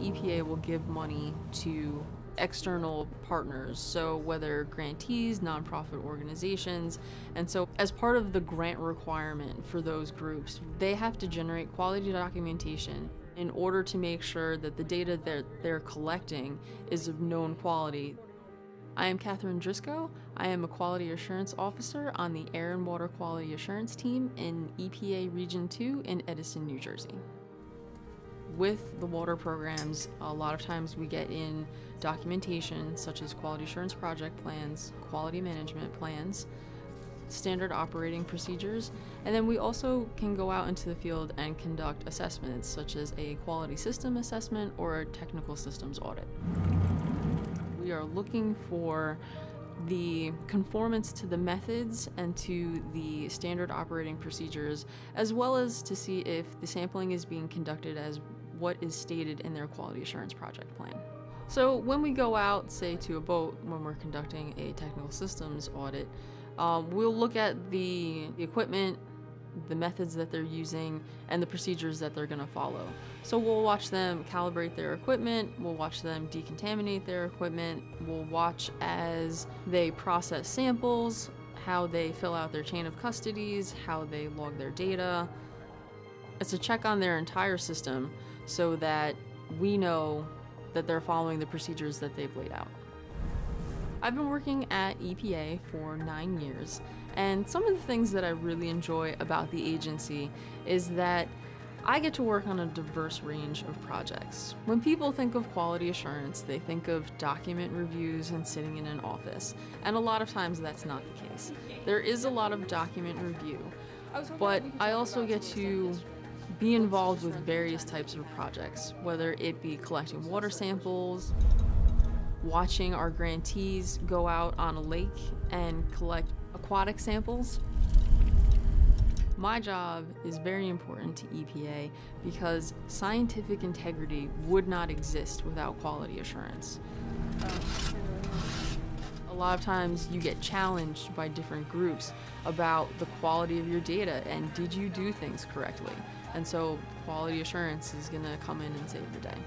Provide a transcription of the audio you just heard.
EPA will give money to external partners, so whether grantees, nonprofit organizations. And so, as part of the grant requirement for those groups, they have to generate quality documentation in order to make sure that the data that they're collecting is of known quality. I am Kathryn Drisco. I am a quality assurance officer on the Air and Water Quality Assurance Team in EPA Region 2 in Edison, New Jersey with the water programs, a lot of times we get in documentation such as quality assurance project plans, quality management plans, standard operating procedures, and then we also can go out into the field and conduct assessments such as a quality system assessment or a technical systems audit. We are looking for the conformance to the methods and to the standard operating procedures, as well as to see if the sampling is being conducted as what is stated in their quality assurance project plan. So when we go out, say to a boat, when we're conducting a technical systems audit, um, we'll look at the, the equipment, the methods that they're using, and the procedures that they're going to follow. So we'll watch them calibrate their equipment, we'll watch them decontaminate their equipment, we'll watch as they process samples, how they fill out their chain of custodies, how they log their data. It's a check on their entire system so that we know that they're following the procedures that they've laid out. I've been working at EPA for nine years, and some of the things that I really enjoy about the agency is that I get to work on a diverse range of projects. When people think of quality assurance, they think of document reviews and sitting in an office, and a lot of times that's not the case. There is a lot of document review, but I also get to be involved with various types of projects, whether it be collecting water samples, watching our grantees go out on a lake and collect aquatic samples. My job is very important to EPA because scientific integrity would not exist without quality assurance. A lot of times you get challenged by different groups about the quality of your data and did you do things correctly. And so quality assurance is going to come in and save the day.